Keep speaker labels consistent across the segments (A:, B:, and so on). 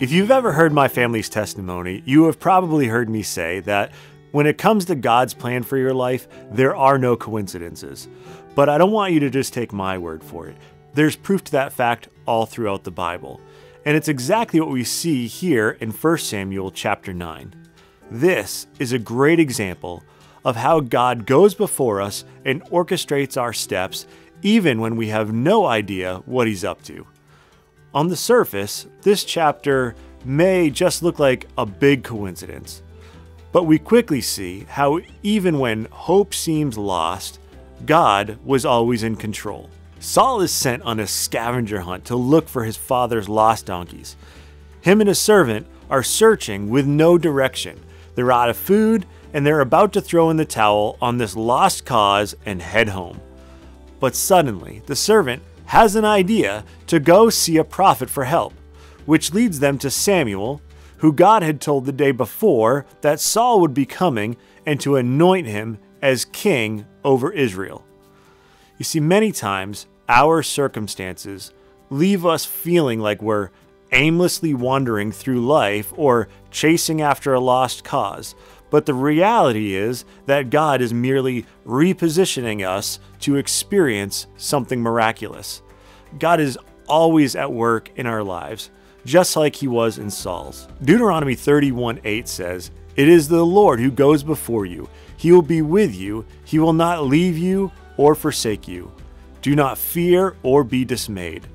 A: If you've ever heard my family's testimony, you have probably heard me say that when it comes to God's plan for your life, there are no coincidences. But I don't want you to just take my word for it. There's proof to that fact all throughout the Bible. And it's exactly what we see here in 1 Samuel chapter 9. This is a great example of how God goes before us and orchestrates our steps even when we have no idea what he's up to. On the surface, this chapter may just look like a big coincidence, but we quickly see how even when hope seems lost, God was always in control. Saul is sent on a scavenger hunt to look for his father's lost donkeys. Him and his servant are searching with no direction. They're out of food and they're about to throw in the towel on this lost cause and head home. But suddenly, the servant has an idea to go see a prophet for help, which leads them to Samuel, who God had told the day before that Saul would be coming and to anoint him as king over Israel. You see, many times our circumstances leave us feeling like we're aimlessly wandering through life or chasing after a lost cause. But the reality is that God is merely repositioning us to experience something miraculous. God is always at work in our lives, just like he was in Saul's. Deuteronomy 31 8 says, It is the Lord who goes before you. He will be with you. He will not leave you or forsake you. Do not fear or be dismayed.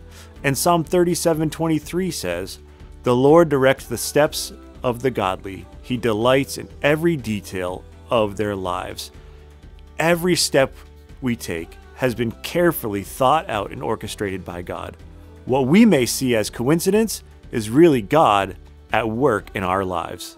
A: And Psalm 37:23 says, The Lord directs the steps of the godly. He delights in every detail of their lives. Every step we take has been carefully thought out and orchestrated by God. What we may see as coincidence is really God at work in our lives.